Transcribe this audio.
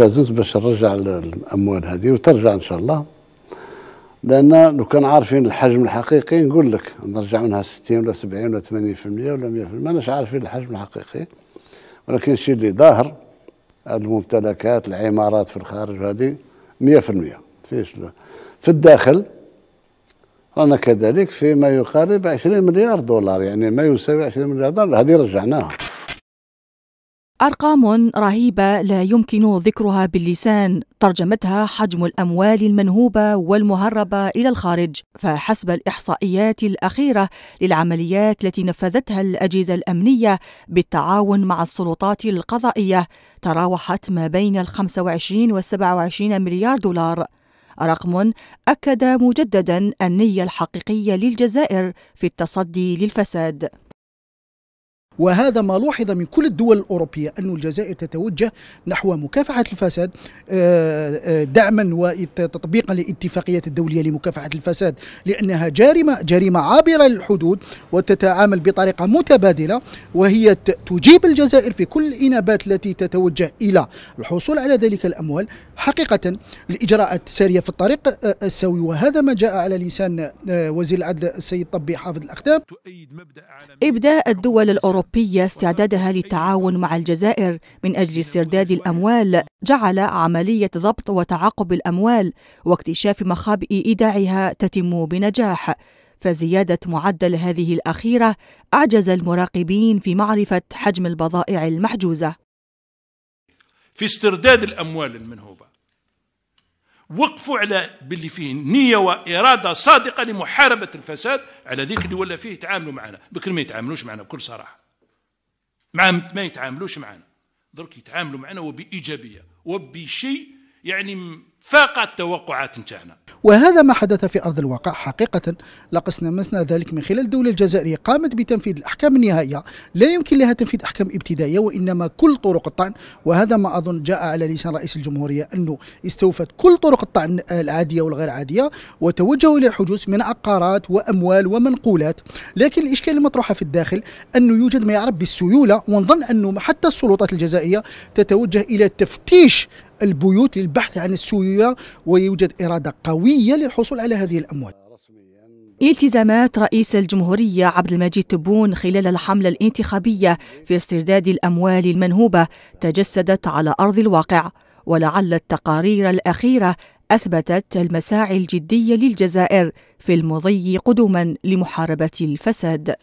نلتزم باش نرجع الاموال هذه وترجع إن شاء الله. لأن لو كان عارفين الحجم الحقيقي نقول لك نرجع منها 60 ولا 70 ولا 80% ولا 100% ماناش عارفين الحجم الحقيقي. ولكن الشيء اللي ظاهر الممتلكات العمارات في الخارج هذه 100% فيش في الداخل رانا كذلك في ما يقارب 20 مليار دولار يعني ما يساوي 20 مليار دولار. هذه رجعناها. أرقام رهيبة لا يمكن ذكرها باللسان. ترجمتها حجم الأموال المنهوبة والمهربة إلى الخارج. فحسب الإحصائيات الأخيرة للعمليات التي نفذتها الأجهزة الأمنية بالتعاون مع السلطات القضائية تراوحت ما بين ال 25 و 27 مليار دولار. رقم أكد مجددا النية الحقيقية للجزائر في التصدي للفساد. وهذا ما لوحظ من كل الدول الأوروبية أن الجزائر تتوجه نحو مكافحة الفساد آه، آه، دعما وتطبيقا للاتفاقيات الدولية لمكافحة الفساد لأنها جريمة جريمة عابرة للحدود وتتعامل بطريقة متبادلة وهي تجيب الجزائر في كل الإنابات التي تتوجه إلى الحصول على ذلك الأموال. حقيقة الإجراءات سارية في الطريق آه، السوي وهذا ما جاء على لسان وزير العدل السيد طبي حافظ الأقدام. إبداء الدول الأوروبية الأوروبية استعدادها للتعاون مع الجزائر من أجل استرداد الأموال جعل عملية ضبط وتعاقب الأموال واكتشاف مخابئ إيداعها تتم بنجاح فزيادة معدل هذه الأخيرة أعجز المراقبين في معرفة حجم البضائع المحجوزة. في استرداد الأموال المنهوبة وقفوا على باللي فيه نية وإرادة صادقة لمحاربة الفساد على ذيك اللي ولا فيه يتعاملوا معنا بكل ما يتعاملوش معنا بكل صراحة. مع ما يتعاملوش معنا درك يتعاملوا معنا وبإيجابية. وبشيء يعني فاق التوقعات نتاعنا. وهذا ما حدث في أرض الواقع. حقيقة لقسنا مسنا ذلك من خلال الدولة الجزائرية قامت بتنفيذ الأحكام النهائية. لا يمكن لها تنفيذ أحكام ابتدائية وإنما كل طرق الطعن. وهذا ما أظن جاء على لسان رئيس الجمهورية أنه استوفت كل طرق الطعن العادية والغير عادية وتوجهوا إلى الحجوز من عقارات وأموال ومنقولات. لكن الإشكال المطروحه في الداخل أنه يوجد ما يعرف بالسيولة ونظن أنه حتى السلطات الجزائرية تتوجه إلى تفتيش البيوت للبحث عن السيولة ويوجد إرادة قوية للحصول على هذه الأموال. التزامات رئيس الجمهورية عبد المجيد تبون خلال الحملة الانتخابية في استرداد الأموال المنهوبة تجسدت على أرض الواقع ولعل التقارير الأخيرة أثبتت المساعي الجدية للجزائر في المضي قدما لمحاربة الفساد.